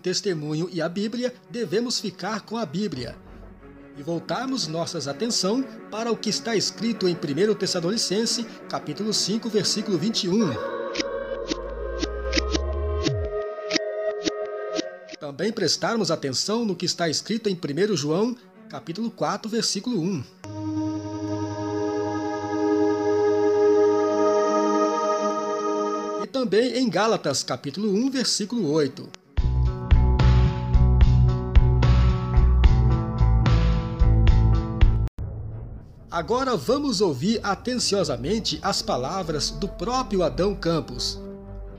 testemunho e a Bíblia, devemos ficar com a Bíblia. E voltarmos nossas atenção para o que está escrito em 1 Tessalonicense, capítulo 5, versículo 21. Também prestarmos atenção no que está escrito em 1 João, capítulo 4, versículo 1. E também em Gálatas, capítulo 1, versículo 8. Agora vamos ouvir atenciosamente as palavras do próprio Adão Campos.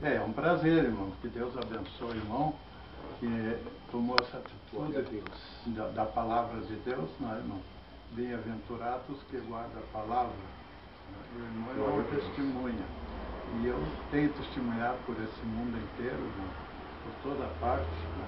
É, é um prazer, irmão. Que Deus abençoe, irmão, que tomou essa atitude da, da palavra de Deus, não é, irmão? Bem-aventurados que guardam a palavra. O irmão é uma testemunha. E eu tenho testemunhado por esse mundo inteiro, irmão, por toda parte, né?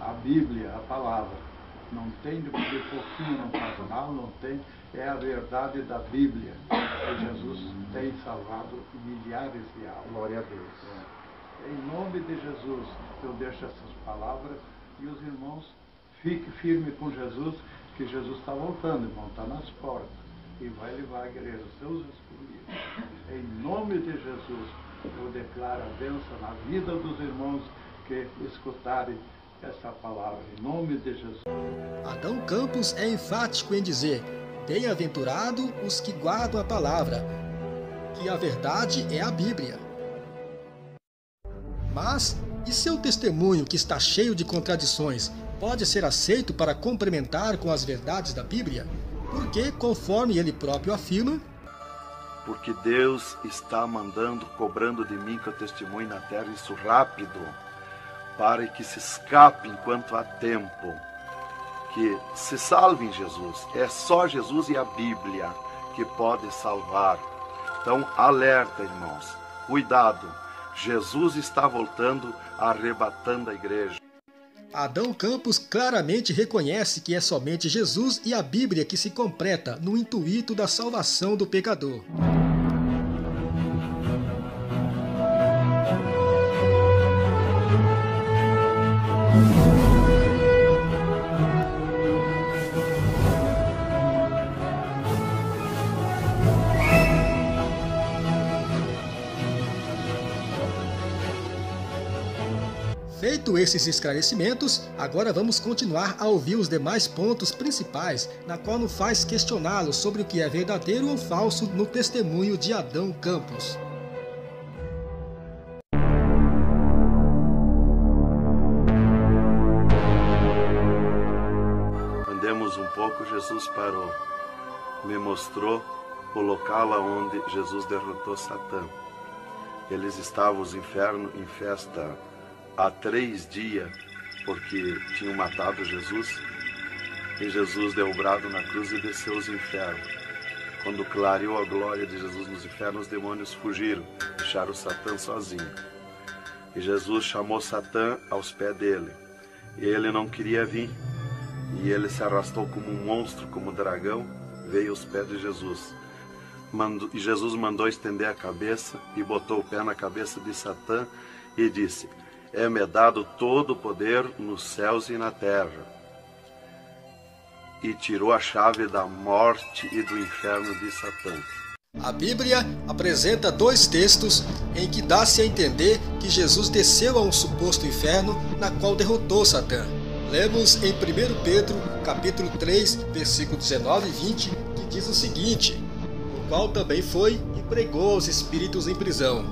a Bíblia, a palavra. Não tem de pouquinho não faz mal, não tem. É a verdade da Bíblia. E Jesus tem salvado milhares de almas. Glória a Deus. É. Em nome de Jesus, eu deixo essas palavras e os irmãos fiquem firmes com Jesus, que Jesus está voltando, irmão, está nas portas e vai levar a igreja, seus escolhidos. Em nome de Jesus, eu declaro a bênção na vida dos irmãos que escutarem essa palavra, em nome de Jesus. Adão Campos é enfático em dizer: Bem-aventurado os que guardam a palavra, que a verdade é a Bíblia. Mas e seu testemunho, que está cheio de contradições, pode ser aceito para complementar com as verdades da Bíblia? Porque, conforme ele próprio afirma, porque Deus está mandando, cobrando de mim que eu testemunhe na terra isso rápido, para que se escape enquanto há tempo, que se salve em Jesus. É só Jesus e a Bíblia que pode salvar. Então, alerta, irmãos, cuidado. Jesus está voltando, arrebatando a igreja. Adão Campos claramente reconhece que é somente Jesus e a Bíblia que se completa no intuito da salvação do pecador. Feito esses esclarecimentos, agora vamos continuar a ouvir os demais pontos principais, na qual nos faz questioná-lo sobre o que é verdadeiro ou falso no testemunho de Adão Campos. Andemos um pouco, Jesus parou, me mostrou o local onde Jesus derrotou Satã. Eles estavam os infernos em festa há três dias, porque tinham matado Jesus, e Jesus deu o brado na cruz e desceu aos infernos. Quando clareou a glória de Jesus nos infernos, os demônios fugiram, deixaram Satã sozinho. E Jesus chamou Satã aos pés dele. E ele não queria vir. E ele se arrastou como um monstro, como um dragão, veio aos pés de Jesus. e Jesus mandou estender a cabeça e botou o pé na cabeça de Satã e disse: é-me dado todo o poder nos céus e na terra. E tirou a chave da morte e do inferno de Satã. A Bíblia apresenta dois textos em que dá-se a entender que Jesus desceu a um suposto inferno na qual derrotou Satã. Lemos em 1 Pedro, capítulo 3, versículo 19 e 20, que diz o seguinte: O qual também foi e pregou aos espíritos em prisão,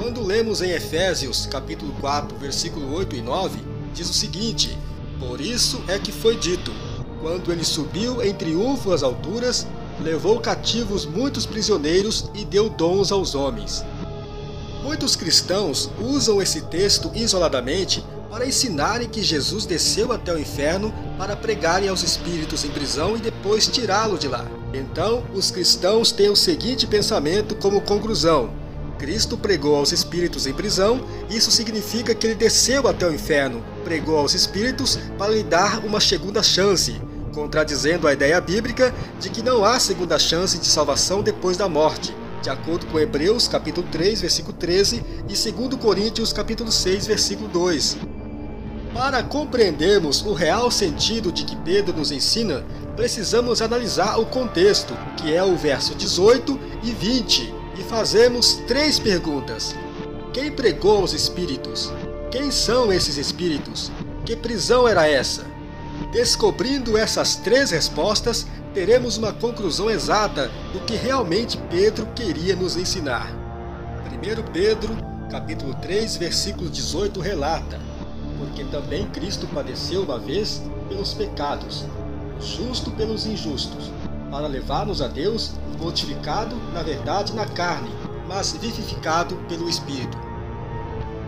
quando lemos em Efésios, capítulo 4, versículo 8 e 9, diz o seguinte: Por isso é que foi dito: quando ele subiu em triunfo às alturas, levou cativos muitos prisioneiros e deu dons aos homens. Muitos cristãos usam esse texto isoladamente para ensinarem que Jesus desceu até o inferno para pregarem aos espíritos em prisão e depois tirá-lo de lá. Então, os cristãos têm o seguinte pensamento como conclusão: Cristo pregou aos espíritos em prisão, isso significa que ele desceu até o inferno, pregou aos espíritos para lhe dar uma segunda chance, contradizendo a ideia bíblica de que não há segunda chance de salvação depois da morte, de acordo com Hebreus capítulo 3, versículo 13 e 2 Coríntios capítulo 6, versículo 2. Para compreendermos o real sentido de que Pedro nos ensina, precisamos analisar o contexto, que é o verso 18 e 20, e fazemos três perguntas. Quem pregou aos espíritos? Quem são esses espíritos? Que prisão era essa? Descobrindo essas três respostas, teremos uma conclusão exata do que realmente Pedro queria nos ensinar. 1 Pedro, capítulo 3, versículo 18 relata: Porque também Cristo padeceu uma vez pelos pecados, justo pelos injustos, para levar-nos a Deus, mortificado, na verdade, na carne, mas vivificado pelo Espírito.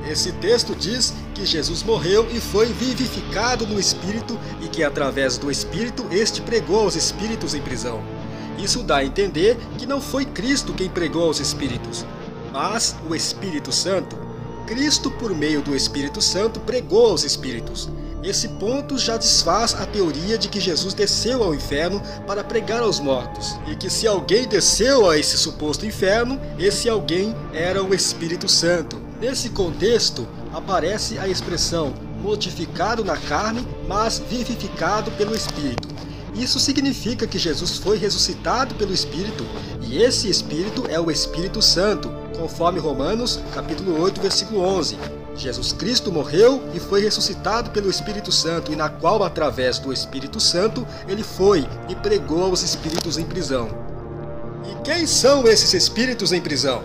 Esse texto diz que Jesus morreu e foi vivificado no Espírito e que através do Espírito este pregou aos espíritos em prisão. Isso dá a entender que não foi Cristo quem pregou aos espíritos, mas o Espírito Santo. Cristo, por meio do Espírito Santo, pregou aos espíritos. Esse ponto já desfaz a teoria de que Jesus desceu ao inferno para pregar aos mortos, e que se alguém desceu a esse suposto inferno, esse alguém era o Espírito Santo. Nesse contexto, aparece a expressão mortificado na carne, mas vivificado pelo Espírito. Isso significa que Jesus foi ressuscitado pelo Espírito, e esse Espírito é o Espírito Santo, conforme Romanos, capítulo 8, versículo 11. Jesus Cristo morreu e foi ressuscitado pelo Espírito Santo, e na qual, através do Espírito Santo, ele foi e pregou aos espíritos em prisão. E quem são esses espíritos em prisão?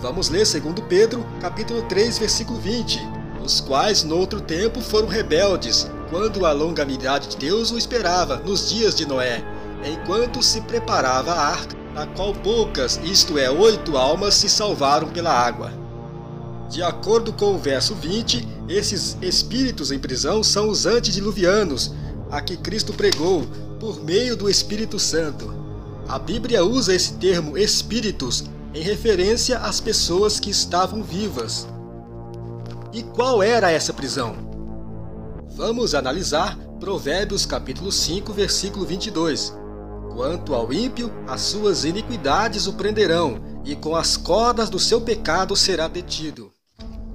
Vamos ler 2 Pedro, capítulo 3, versículo 20. Os quais, noutro tempo, foram rebeldes, quando a longanimidade de Deus o esperava, nos dias de Noé, enquanto se preparava a arca, na qual poucas, isto é, oito almas, se salvaram pela água. De acordo com o verso 20, esses espíritos em prisão são os antediluvianos, a que Cristo pregou por meio do Espírito Santo. A Bíblia usa esse termo espíritos em referência às pessoas que estavam vivas. E qual era essa prisão? Vamos analisar Provérbios capítulo 5, versículo 22. Quanto ao ímpio, as suas iniquidades o prenderão, e com as cordas do seu pecado será detido.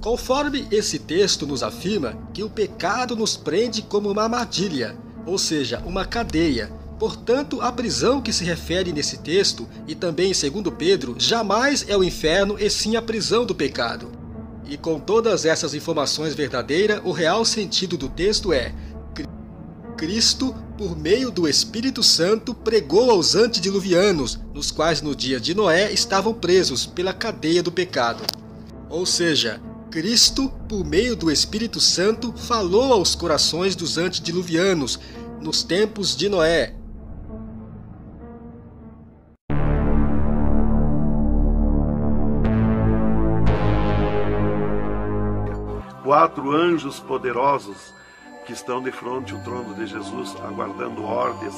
Conforme esse texto nos afirma que o pecado nos prende como uma armadilha, ou seja, uma cadeia. Portanto, a prisão que se refere nesse texto, e também segundo Pedro, jamais é o inferno e sim a prisão do pecado. E com todas essas informações verdadeiras, o real sentido do texto é: Cristo, por meio do Espírito Santo, pregou aos antediluvianos, nos quais no dia de Noé estavam presos pela cadeia do pecado. Ou seja, Cristo, por meio do Espírito Santo, falou aos corações dos antediluvianos nos tempos de Noé. Quatro anjos poderosos que estão de frente ao trono de Jesus, aguardando ordens.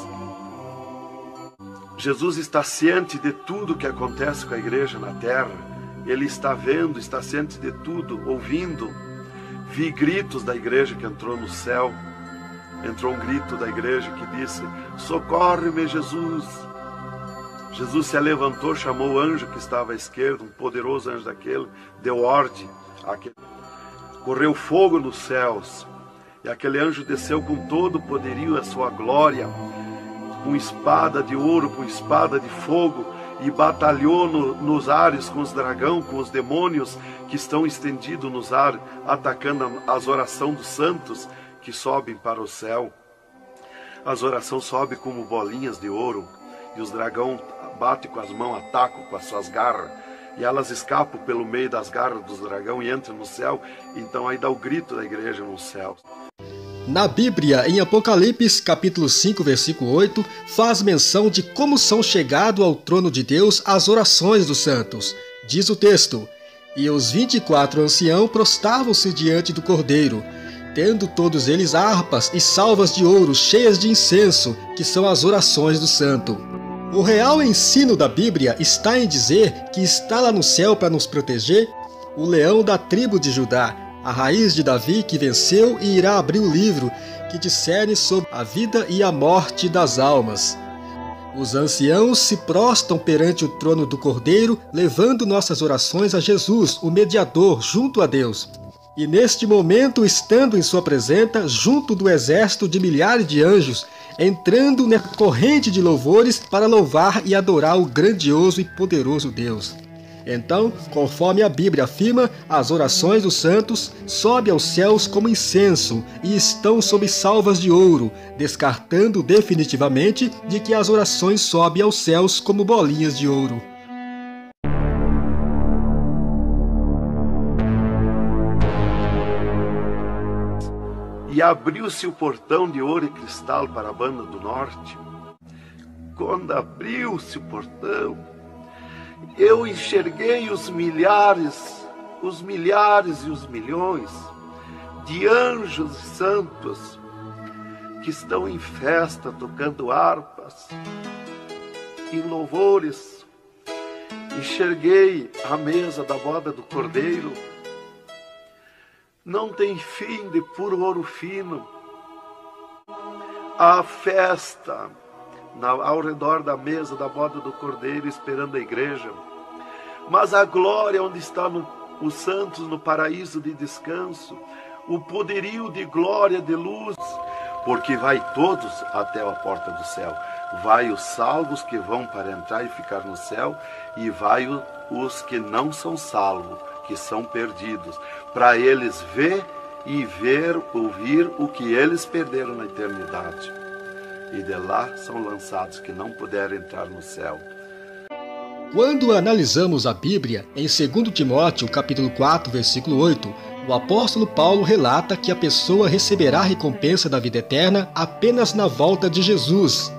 Jesus está ciente de tudo que acontece com a igreja na terra ele está vendo, está ciente de tudo, ouvindo. Vi gritos da igreja que entrou no céu. Entrou um grito da igreja que disse: Socorre-me, Jesus. Jesus se levantou, chamou o anjo que estava à esquerda, um poderoso anjo daquele, deu ordem. Aquele... Correu fogo nos céus, e aquele anjo desceu com todo o poderio a sua glória, com espada de ouro, com espada de fogo, e batalhou no, nos ares com os dragão, com os demônios que estão estendidos nos ares, atacando as orações dos santos que sobem para o céu. As orações sobem como bolinhas de ouro, e os dragão batem com as mãos, atacam com as suas garras, e elas escapam pelo meio das garras dos dragão e entram no céu. Então aí dá o grito da igreja no céu. Na Bíblia, em Apocalipse capítulo 5, versículo 8, faz menção de como são chegado ao trono de Deus as orações dos santos. Diz o texto: E os vinte e quatro anciãos prostavam-se diante do Cordeiro, tendo todos eles harpas e salvas de ouro cheias de incenso, que são as orações do santo. O real ensino da Bíblia está em dizer que está lá no céu para nos proteger o leão da tribo de Judá, a raiz de Davi que venceu e irá abrir o livro que discerne sobre a vida e a morte das almas. Os anciãos se prostam perante o trono do Cordeiro, levando nossas orações a Jesus, o mediador, junto a Deus. E neste momento, estando em sua presença, junto do exército de milhares de anjos, entrando na corrente de louvores para louvar e adorar o grandioso e poderoso Deus. Então, conforme a Bíblia afirma, as orações dos santos sobem aos céus como incenso e estão sob salvas de ouro, descartando definitivamente de que as orações sobem aos céus como bolinhas de ouro. E abriu-se o portão de ouro e cristal para a banda do norte. Quando abriu-se o portão, eu enxerguei os milhares, os milhares e os milhões de anjos santos que estão em festa tocando harpas, em louvores. Enxerguei a mesa da boda do cordeiro. Não tem fim de puro ouro fino. A festa na, ao redor da mesa da boda do cordeiro, esperando a igreja. Mas a glória onde estão os santos no paraíso de descanso, o poderio de glória, de luz, porque vai todos até a porta do céu. Vai os salvos que vão para entrar e ficar no céu, e vai os que não são salvos, que são perdidos, para eles ver e ver, ouvir o que eles perderam na eternidade e de lá são lançados que não puderam entrar no céu. Quando analisamos a Bíblia, em 2 Timóteo, capítulo 4, versículo 8, o apóstolo Paulo relata que a pessoa receberá a recompensa da vida eterna apenas na volta de Jesus.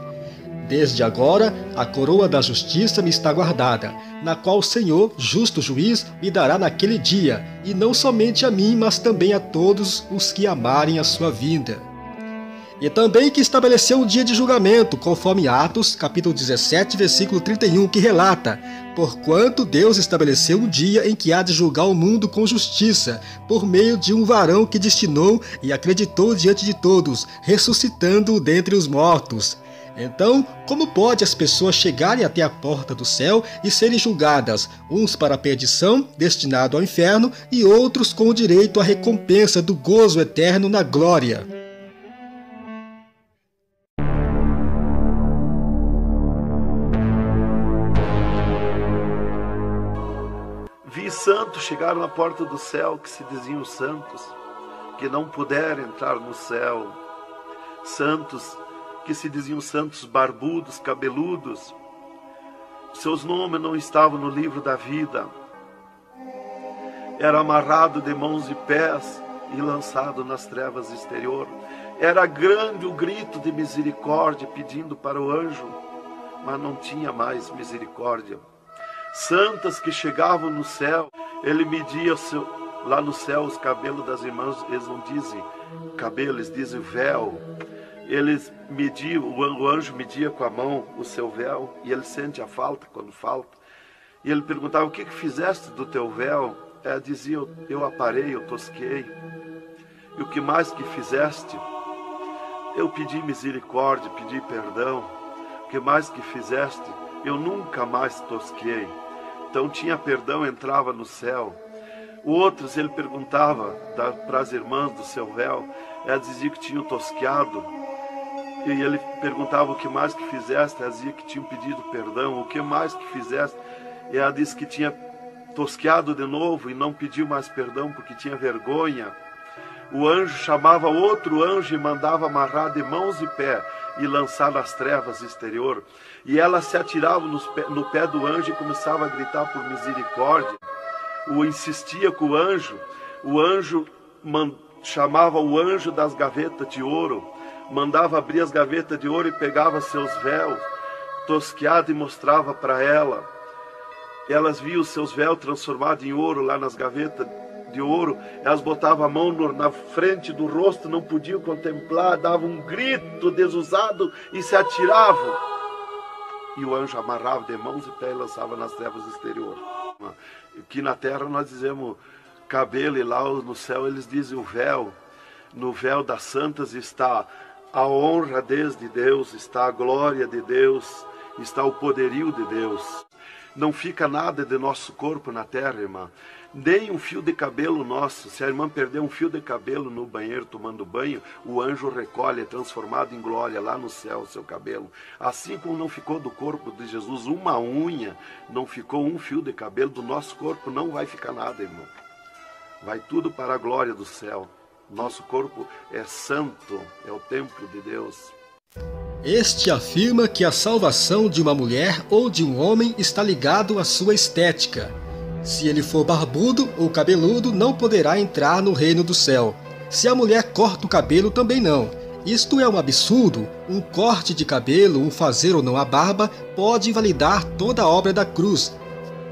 Desde agora, a coroa da justiça me está guardada, na qual o Senhor, justo juiz, me dará naquele dia, e não somente a mim, mas também a todos os que amarem a sua vinda e também que estabeleceu um dia de julgamento, conforme Atos, capítulo 17, versículo 31, que relata: Porquanto Deus estabeleceu um dia em que há de julgar o mundo com justiça, por meio de um varão que destinou e acreditou diante de todos, ressuscitando-o dentre os mortos. Então, como pode as pessoas chegarem até a porta do céu e serem julgadas, uns para a perdição, destinado ao inferno, e outros com o direito à recompensa do gozo eterno na glória? Santos chegaram à porta do céu que se diziam santos, que não puderam entrar no céu. Santos que se diziam santos barbudos, cabeludos. Seus nomes não estavam no livro da vida. Era amarrado de mãos e pés e lançado nas trevas exterior. Era grande o grito de misericórdia pedindo para o anjo, mas não tinha mais misericórdia santas que chegavam no céu. Ele media seu, lá no céu os cabelos das irmãs, eles não dizem cabelo, eles dizem véu. Eles mediam, o anjo media com a mão o seu véu e ele sente a falta quando falta. E ele perguntava: O que, que fizeste do teu véu? Ela dizia: Eu aparei, eu tosquei. E o que mais que fizeste? Eu pedi misericórdia, pedi perdão. O que mais que fizeste? Eu nunca mais tosquei. Então tinha perdão, entrava no céu. Outros ele perguntava para as irmãs do seu véu, ela dizia que tinham tosqueado. E ele perguntava o que mais que fizeste, ela dizia que tinham pedido perdão, o que mais que fizeste. E ela disse que tinha tosqueado de novo e não pediu mais perdão porque tinha vergonha. O anjo chamava outro anjo e mandava amarrar de mãos e pé e lançar nas trevas exterior. E ela se atirava no pé do anjo e começava a gritar por misericórdia. O insistia com o anjo. O anjo chamava o anjo das gavetas de ouro, mandava abrir as gavetas de ouro e pegava seus véus, tosqueado e mostrava para ela. Elas viam seus véus transformados em ouro lá nas gavetas de ouro, elas botavam a mão na frente do rosto, não podiam contemplar, davam um grito desusado e se atiravam. E o anjo amarrava de mãos e pés e lançava nas trevas exteriores. Que na terra nós dizemos cabelo e lá no céu eles dizem o véu. No véu das santas está a honra desde Deus, está a glória de Deus, está o poderio de Deus. não fica nada de nosso corpo na terra, irmã. Nem um fio de cabelo nosso. Se a irmã perder um fio de cabelo no banheiro tomando banho, o anjo recolhe, é transformado em glória lá no céu o seu cabelo. Assim como não ficou do corpo de Jesus uma unha, não ficou um fio de cabelo do nosso corpo, não vai ficar nada, irmão. Vai tudo para a glória do céu. Nosso corpo é santo, é o templo de Deus. Este afirma que a salvação de uma mulher ou de um homem está ligado à sua estética. Se ele for barbudo ou cabeludo, não poderá entrar no reino do céu. Se a mulher corta o cabelo, também não. Isto é um absurdo. Um corte de cabelo, um fazer ou não a barba, pode invalidar toda a obra da cruz.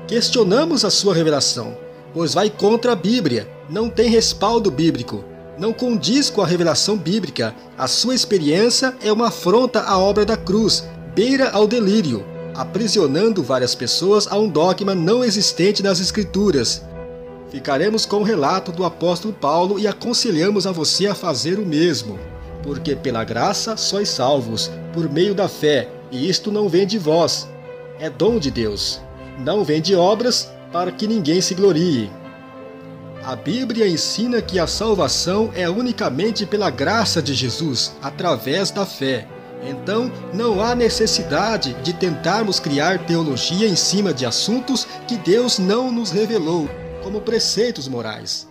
Questionamos a sua revelação, pois vai contra a Bíblia, não tem respaldo bíblico não condiz com a revelação bíblica. A sua experiência é uma afronta à obra da cruz, beira ao delírio, aprisionando várias pessoas a um dogma não existente nas Escrituras. Ficaremos com o relato do apóstolo Paulo e aconselhamos a você a fazer o mesmo. Porque pela graça sois salvos, por meio da fé, e isto não vem de vós. É dom de Deus. Não vem de obras, para que ninguém se glorie. A Bíblia ensina que a salvação é unicamente pela graça de Jesus, através da fé. Então, não há necessidade de tentarmos criar teologia em cima de assuntos que Deus não nos revelou, como preceitos morais.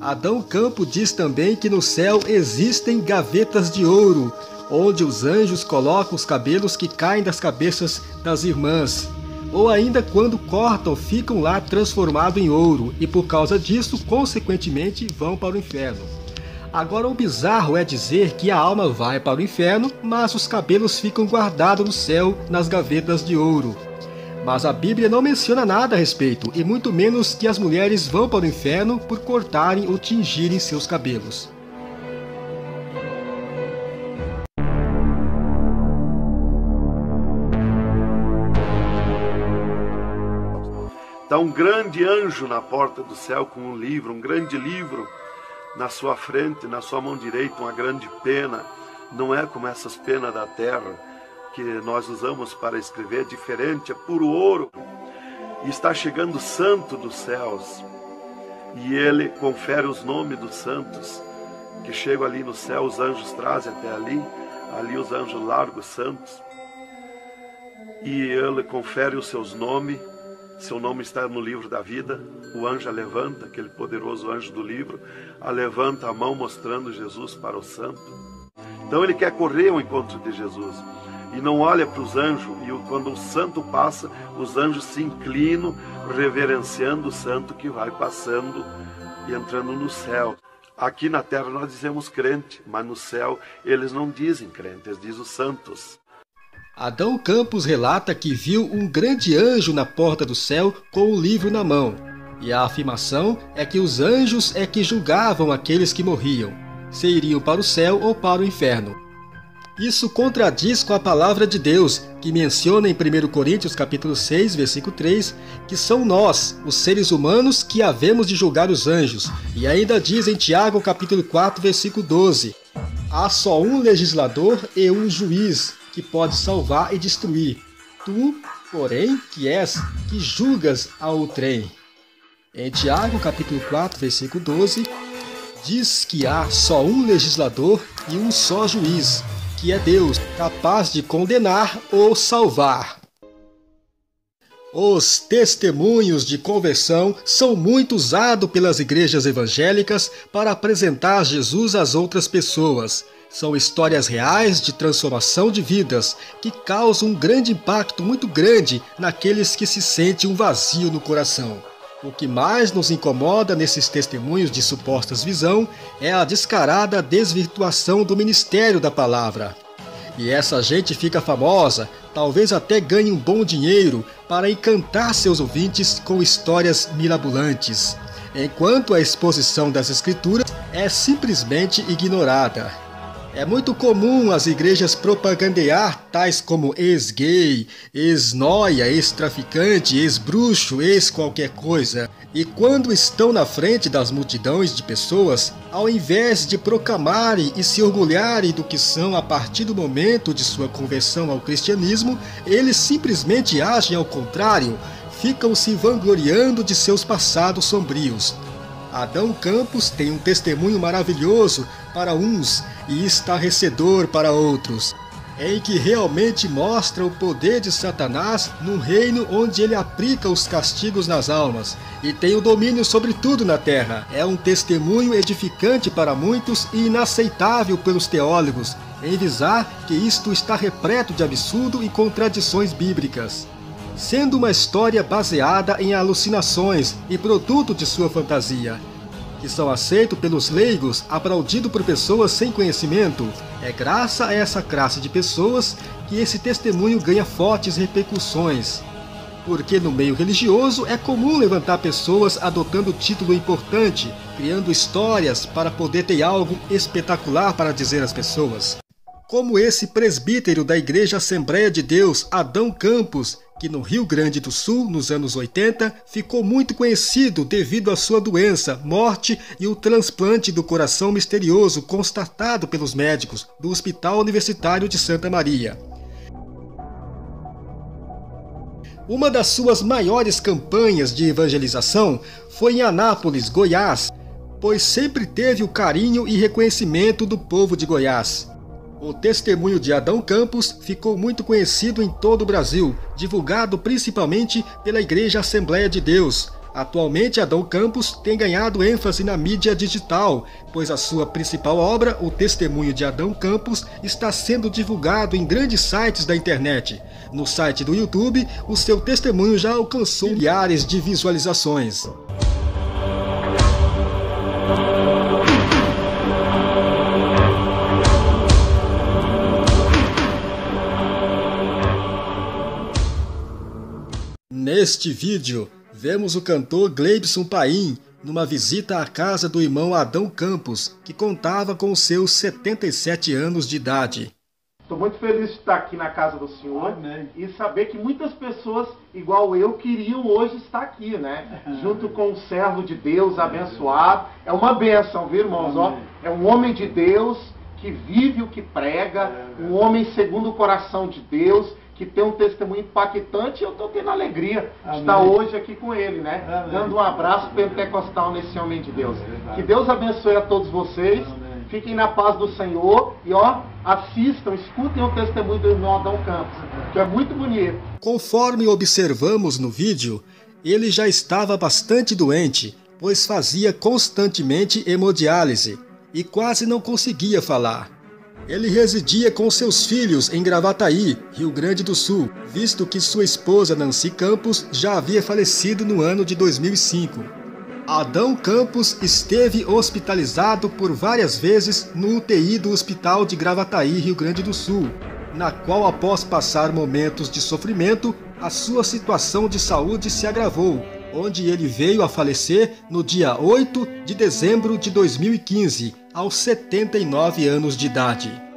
Adão Campo diz também que no céu existem gavetas de ouro, onde os anjos colocam os cabelos que caem das cabeças das irmãs ou ainda quando cortam ficam lá transformados em ouro e por causa disso, consequentemente, vão para o inferno. Agora o bizarro é dizer que a alma vai para o inferno, mas os cabelos ficam guardados no céu nas gavetas de ouro. Mas a Bíblia não menciona nada a respeito, e muito menos que as mulheres vão para o inferno por cortarem ou tingirem seus cabelos. Está um grande anjo na porta do céu com um livro, um grande livro na sua frente, na sua mão direita, uma grande pena. Não é como essas penas da terra que nós usamos para escrever, é diferente, é puro ouro. E está chegando o santo dos céus. E ele confere os nomes dos santos que chegam ali no céu, os anjos trazem até ali, ali os anjos largos santos. E ele confere os seus nomes seu nome está no livro da vida. O anjo levanta, aquele poderoso anjo do livro, a levanta a mão mostrando Jesus para o santo. Então ele quer correr ao encontro de Jesus e não olha para os anjos. E quando o santo passa, os anjos se inclinam, reverenciando o santo que vai passando e entrando no céu. Aqui na terra nós dizemos crente, mas no céu eles não dizem crente, eles dizem os santos. Adão Campos relata que viu um grande anjo na porta do céu com o livro na mão. E a afirmação é que os anjos é que julgavam aqueles que morriam, se iriam para o céu ou para o inferno. Isso contradiz com a palavra de Deus, que menciona em 1 Coríntios capítulo 6, versículo 3, que são nós, os seres humanos, que havemos de julgar os anjos. E ainda diz em Tiago capítulo 4, versículo 12: Há só um legislador e um juiz, que pode salvar e destruir. Tu, porém, que és, que julgas ao trem. Em Tiago, capítulo 4, versículo 12, diz que há só um legislador e um só juiz, que é Deus, capaz de condenar ou salvar. Os testemunhos de conversão são muito usados pelas igrejas evangélicas para apresentar Jesus às outras pessoas. São histórias reais de transformação de vidas que causam um grande impacto muito grande naqueles que se sentem um vazio no coração. O que mais nos incomoda nesses testemunhos de supostas visão é a descarada desvirtuação do ministério da palavra. E essa gente fica famosa, talvez até ganhe um bom dinheiro para encantar seus ouvintes com histórias mirabolantes, enquanto a exposição das escrituras é simplesmente ignorada. É muito comum as igrejas propagandear tais como ex-gay, ex-noia, ex-traficante, ex-bruxo, ex-qualquer coisa. E quando estão na frente das multidões de pessoas, ao invés de proclamarem e se orgulharem do que são a partir do momento de sua conversão ao cristianismo, eles simplesmente agem ao contrário, ficam se vangloriando de seus passados sombrios. Adão Campos tem um testemunho maravilhoso para uns e estarrecedor para outros, em que realmente mostra o poder de Satanás num reino onde ele aplica os castigos nas almas e tem o domínio sobre tudo na terra. É um testemunho edificante para muitos e inaceitável pelos teólogos, em visar que isto está repleto de absurdo e contradições bíblicas sendo uma história baseada em alucinações e produto de sua fantasia, que são aceitos pelos leigos, aplaudido por pessoas sem conhecimento. É graças a essa classe de pessoas que esse testemunho ganha fortes repercussões. Porque no meio religioso é comum levantar pessoas adotando título importante, criando histórias para poder ter algo espetacular para dizer às pessoas. Como esse presbítero da Igreja Assembleia de Deus, Adão Campos, que no Rio Grande do Sul, nos anos 80, ficou muito conhecido devido à sua doença, morte e o transplante do coração misterioso constatado pelos médicos do Hospital Universitário de Santa Maria. Uma das suas maiores campanhas de evangelização foi em Anápolis, Goiás, pois sempre teve o carinho e reconhecimento do povo de Goiás. O testemunho de Adão Campos ficou muito conhecido em todo o Brasil, divulgado principalmente pela Igreja Assembleia de Deus. Atualmente, Adão Campos tem ganhado ênfase na mídia digital, pois a sua principal obra, O Testemunho de Adão Campos, está sendo divulgado em grandes sites da internet. No site do YouTube, o seu testemunho já alcançou milhares de visualizações. Neste vídeo, vemos o cantor Gleibson Paim numa visita à casa do irmão Adão Campos, que contava com seus 77 anos de idade. Estou muito feliz de estar aqui na casa do Senhor Amém. e saber que muitas pessoas, igual eu, queriam hoje estar aqui, né? Junto com o servo de Deus abençoado. É uma benção, viu, irmãos? Ó, é um homem de Deus que vive o que prega, um homem segundo o coração de Deus, que tem um testemunho impactante e eu estou tendo alegria Amém. de estar hoje aqui com ele, né? Amém. Dando um abraço pentecostal nesse homem de Deus. Amém. Que Deus abençoe a todos vocês. Fiquem na paz do Senhor e ó, assistam, escutem o testemunho do irmão Adão Campos, que é muito bonito. Conforme observamos no vídeo, ele já estava bastante doente, pois fazia constantemente hemodiálise e quase não conseguia falar. Ele residia com seus filhos em Gravataí, Rio Grande do Sul, visto que sua esposa Nancy Campos já havia falecido no ano de 2005. Adão Campos esteve hospitalizado por várias vezes no UTI do Hospital de Gravataí, Rio Grande do Sul, na qual, após passar momentos de sofrimento, a sua situação de saúde se agravou, onde ele veio a falecer no dia 8 de dezembro de 2015, aos 79 anos de idade.